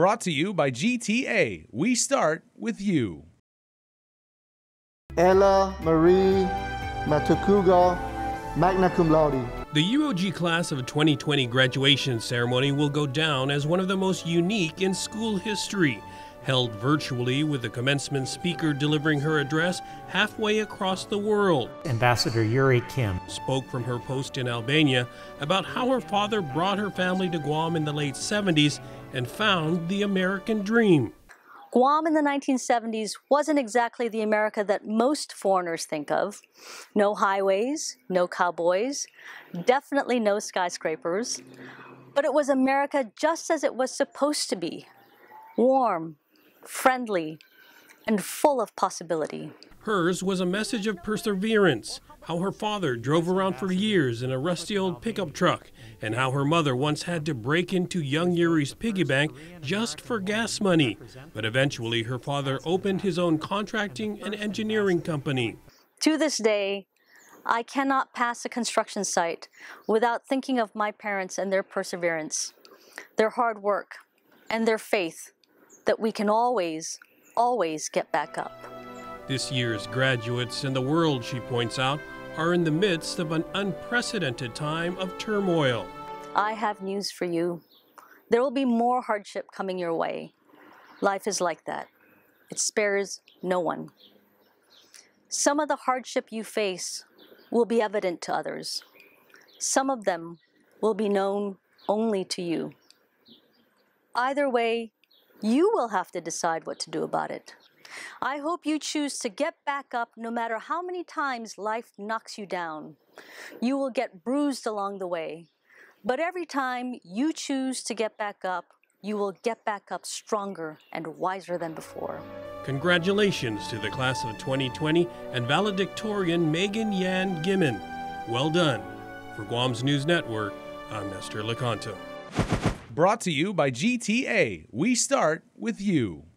Brought to you by GTA. We start with you. Ella Marie Matukuga, magna cum laude. The UOG class of 2020 graduation ceremony will go down as one of the most unique in school history. Held virtually with the commencement speaker delivering her address halfway across the world. Ambassador Yuri Kim spoke from her post in Albania about how her father brought her family to Guam in the late 70s and found the American dream. Guam in the 1970s wasn't exactly the America that most foreigners think of. No highways, no cowboys, definitely no skyscrapers. But it was America just as it was supposed to be warm, friendly, and full of possibility. Hers was a message of perseverance, how her father drove around for years in a rusty old pickup truck, and how her mother once had to break into young Yuri's piggy bank just for gas money. But eventually, her father opened his own contracting and engineering company. To this day, I cannot pass a construction site without thinking of my parents and their perseverance, their hard work, and their faith that we can always, always get back up. This year's graduates and the world, she points out, are in the midst of an unprecedented time of turmoil. I have news for you. There will be more hardship coming your way. Life is like that. It spares no one. Some of the hardship you face will be evident to others. Some of them will be known only to you. Either way, you will have to decide what to do about it. I hope you choose to get back up no matter how many times life knocks you down. You will get bruised along the way, but every time you choose to get back up, you will get back up stronger and wiser than before. Congratulations to the class of 2020 and valedictorian Megan Yan Gimmon. Well done. For Guam's News Network, I'm Nestor Licanto. Brought to you by GTA. We start with you.